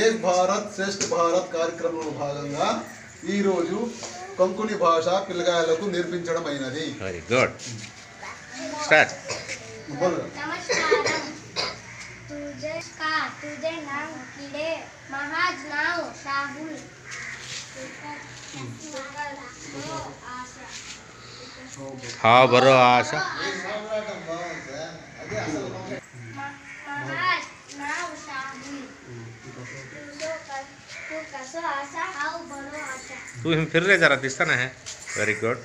ఏక్ భారత్ శ్రేష్ఠ భారత్ కార్యక్రమంలో భాగంగా ఈరోజు కొంకుని భాష పిల్లగాయలకు నేర్పించడం అయినది వెరీ గుడ్ స్టార్ట్ बोलो। नमस्कारम तुझे का तुझे नाम कीड़े महाज नाव राहुल హా బరో ఆశ महाज तू हिम फिर जरा दिसता ना है. Very good